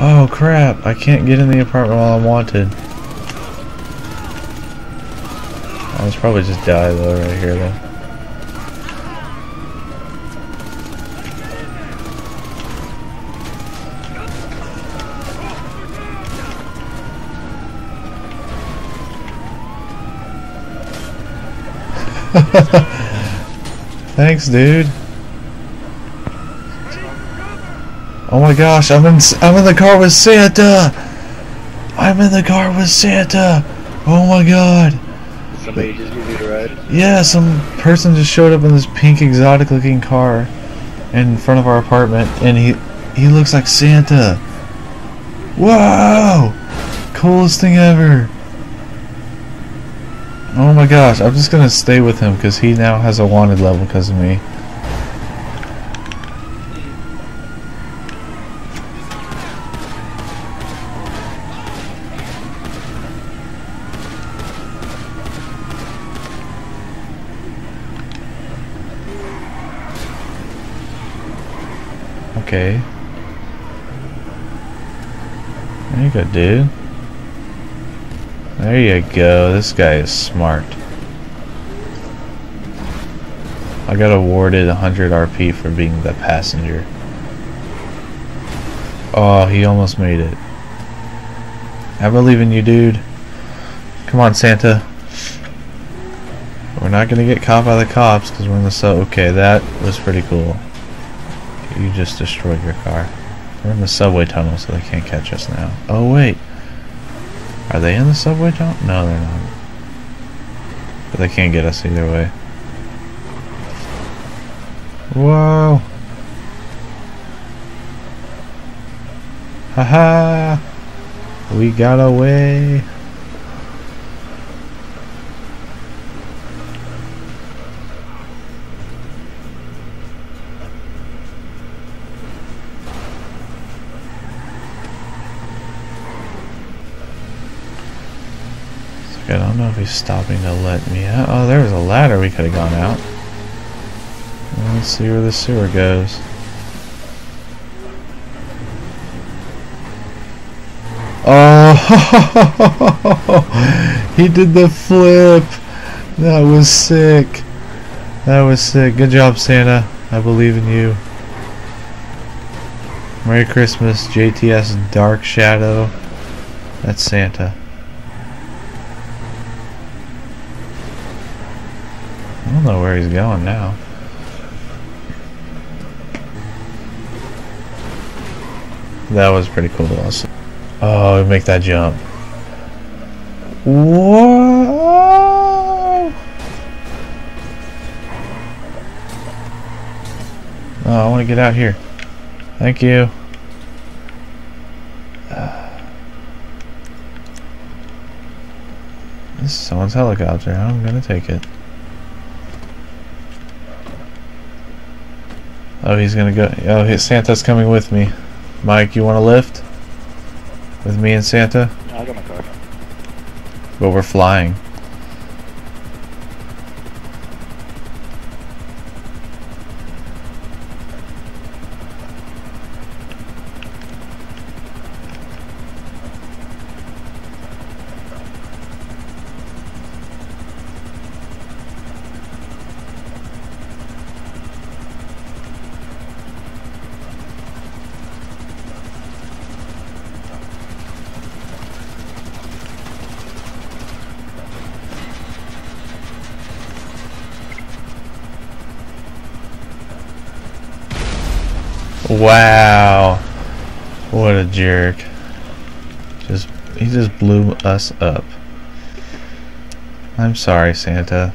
Oh crap, I can't get in the apartment while I'm wanted. I was probably just die though right here though. Thanks, dude. Oh my gosh, I'm in I'm in the car with Santa. I'm in the car with Santa. Oh my god. Somebody just give you a ride. Yeah, some person just showed up in this pink exotic looking car in front of our apartment and he he looks like Santa. Wow! Coolest thing ever. Oh my gosh, I'm just gonna stay with him because he now has a wanted level because of me. Okay. There you go, dude. There you go. This guy is smart. I got awarded 100 RP for being the passenger. Oh, he almost made it. I believe in you, dude. Come on, Santa. We're not gonna get caught by the cops because we're in the sub. Okay, that was pretty cool. You just destroyed your car. We're in the subway tunnel, so they can't catch us now. Oh, wait. Are they in the subway tunnel? No, they're not. But they can't get us either way. Whoa! Haha! -ha. We got away! I don't know if he's stopping to let me out. Oh, there was a ladder we could have gone out. Let's see where the sewer goes. Oh, he did the flip. That was sick. That was sick. Good job, Santa. I believe in you. Merry Christmas, JTS Dark Shadow. That's Santa. I don't know where he's going now. That was pretty cool also. Oh, make that jump. Whoa! Oh, I want to get out here. Thank you. This is someone's helicopter. I'm gonna take it. Oh, he's gonna go. Oh, Santa's coming with me. Mike, you want to lift? With me and Santa? I got my car. But we're flying. Wow. What a jerk. Just he just blew us up. I'm sorry, Santa.